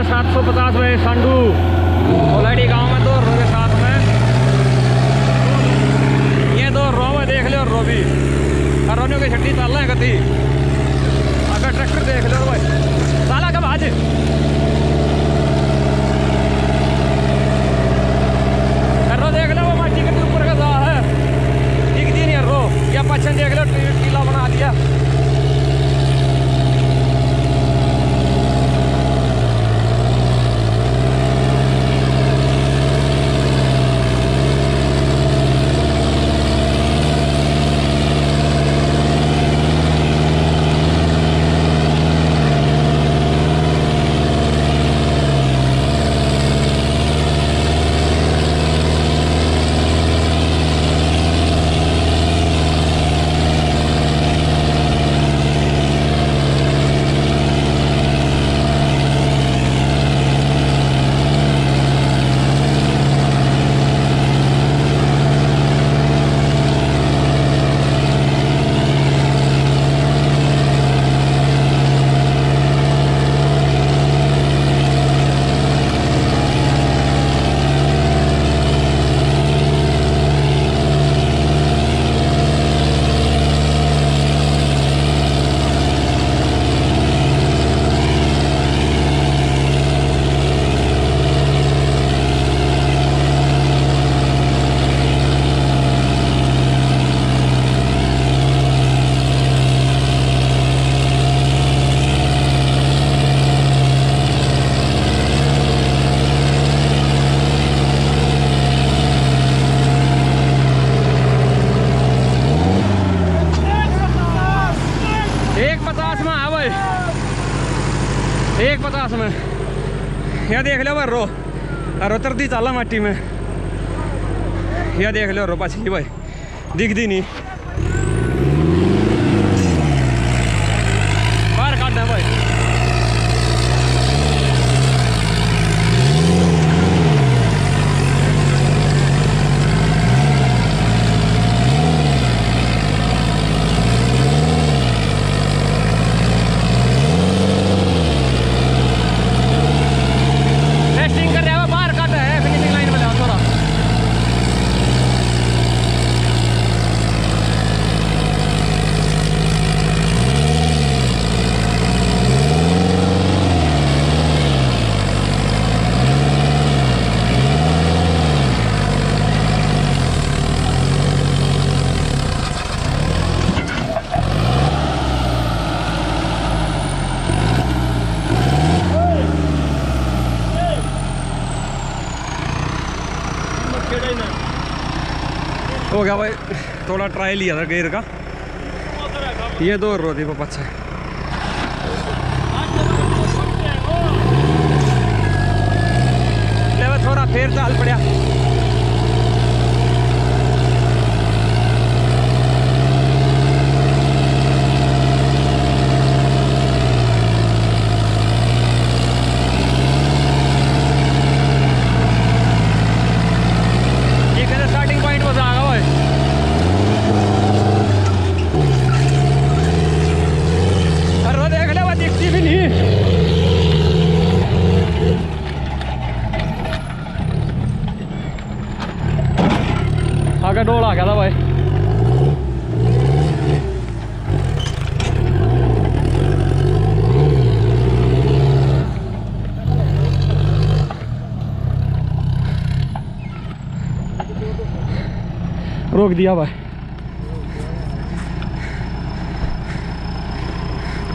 है सात सौ पचास में सांडू। ओलाडी गाँव में दो रोगे साथ में। ये दो रो में देख लो रो भी रोनियों की छट्टी चल रहे हैं कति अगर ट्रैक्टर देख लो भाई साला कब आज? देख लो वो माटी के ऊपर का है। दिखती नहीं है रो या पछन देख लो टीला बना दिया एक पचास में है भाई एक पचास में। यह देख लो भाई रो अरे तरती चाला माटी में। यह देख लो रो पाछी भाई। दिखती नहीं बाहर काटना भाई टेस्टिंग कर रहे हो बाहर काट है फिनिशिंग लाइन में ले आओ थोड़ा हो गया भाई, थोड़ा ट्राई लिया था गेयर का। ये दो रोती पापा अच्छा थोड़ा फिर चाल पड़ा ये कहते स्टार्टिंग पॉइंट पर से आ गया भाई अरे वो देख ले वो दिखती भी नहीं आगे डोल आ गया था भाई। रोक दिया भाई।